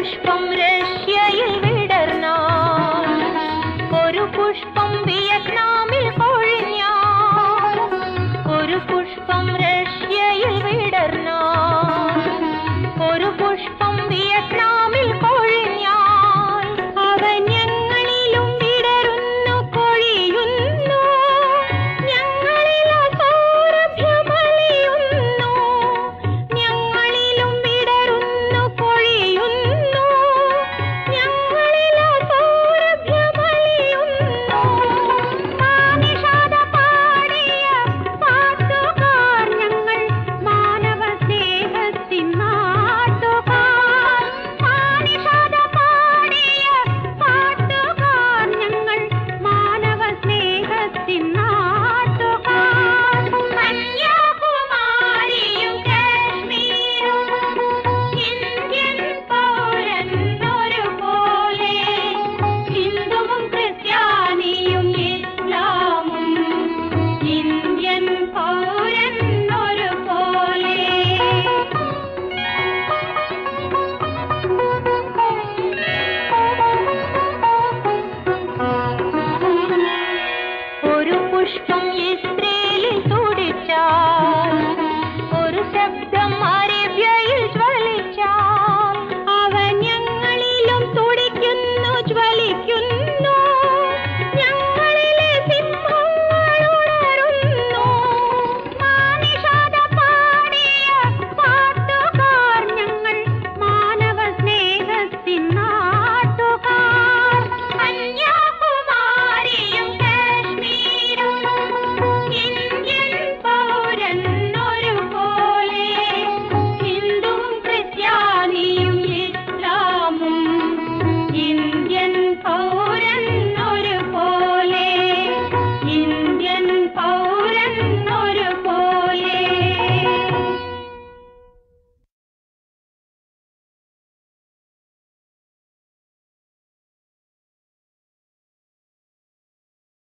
പുഷ്പം റഷ്യയിൽ വിടർന്നോ? ഒരു പുഷ്പം വിയറ്റ്നാമിൽ കൊഴിഞ്ഞോ? ഒരു പുഷ്പം पुष्पम ये स्त्रीलिंग